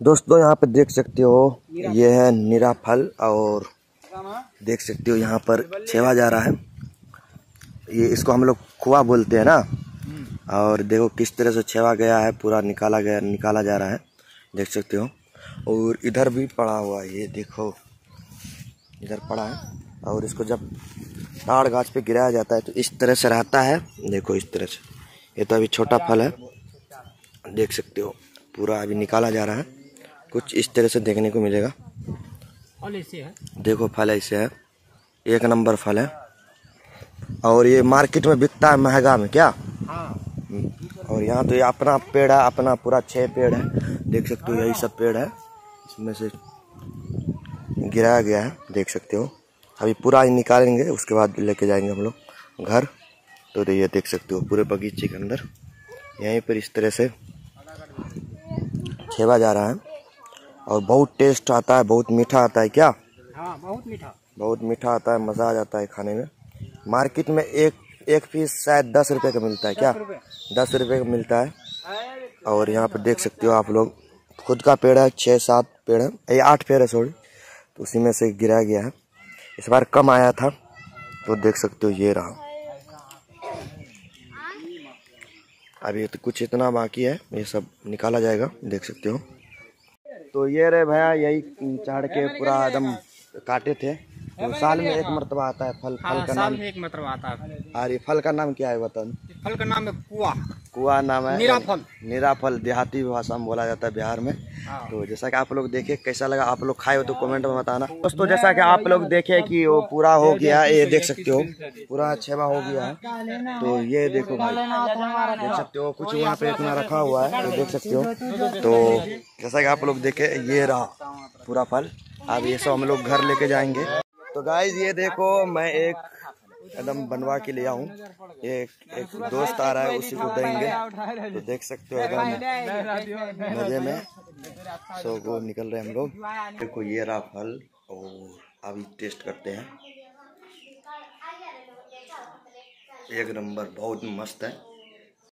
दोस्तों यहाँ पे देख सकते हो ये है निरा फल और देख सकते हो यहाँ पर छेवा जा रहा है। ये इसको हम लोग खुआ बोलते हैं ना? और देखो किस तरह से छेवा गया है पूरा निकाला गया निकाला जा रहा है। देख सकते हो। और इधर भी पड़ा हुआ है ये देखो। इधर पड़ा है। और इसको जब ताड़ गाछ पे गिराया जाता है तो इस तरह से रहता है। देखो इस तरह से। ये तो अभी छोटा फल है। देख सकते हो पूरा अभी निकाला जा रहा है। कुछ इस तरह से देखने को मिलेगा। फल ऐसे है। देखो फल ऐसे है। एक नंबर फल है। और ये मार्केट में बिकता है महँगा में क्या? हाँ। और यहाँ तो ये अपना पेड़ है अपना पूरा छः पेड़ है। देख सकते हो यही सब पेड़ है। इसमें से गिराया गया है देख सकते हो। अभी पूरा ही निकालेंगे उसके बाद लेके जाएँगे हम लोग घर। तो ये देख सकते हो पूरे बगीचे के अंदर। यहीं पर इस तरह से छेवा जा रहा है। और बहुत टेस्ट आता है बहुत मीठा आता है क्या? हाँ बहुत मीठा। बहुत मीठा आता है मज़ा आ जाता है खाने में। मार्केट में एक एक पीस शायद दस रुपए का मिलता है क्या? दस रुपए का मिलता है। और यहाँ पर देख सकते हो आप लोग खुद का पेड़ है छः सात पेड़ है। ये आठ पेड़ है सॉरी तो उसी में से गिराया गया है। इस बार कम आया था तो देख सकते हो ये रहा। अभी तो कुछ इतना बाकी है ये सब निकाला जाएगा देख सकते हो। तो ये रहे भैया यही चढ़ के पूरा एकदम काटे थे। तो साल में एक मरतबा आता है फल फल हाँ का नाम। एक मरतबा आता है। अरे फल का नाम क्या है बताओ? फल का नाम है कुआ कुआ नाम है। नीरा फल। नीरा फल देहाती भाषा में बोला जाता है बिहार में। हाँ। तो जैसा कि आप लोग देखे कैसा लगा आप लोग खाए हो तो कमेंट में बताना। दोस्तों जैसा कि आप लोग देखे कि वो पूरा हो गया ये देख सकते हो पूरा छेवा हो गया है। तो ये देखो भाई देख सकते हो कुछ वहाँ पे इतना रखा हुआ है तो देख सकते हो। तो जैसा कि आप लोग देखे ये रहा पूरा फल। अब ये सब हम लोग घर लेके जाएँगे। तो गाइज़ ये देखो मैं एक एकदम बनवा के लिया हूँ एक एक दोस्त आ रहा है, उसी को देंगे। तो देख सकते हो एकदम मज़े में। सो वो निकल रहे हम लोग। देखो, ये रहा फल, और अभी टेस्ट करते हैं। एक नंबर, बहुत मस्त है।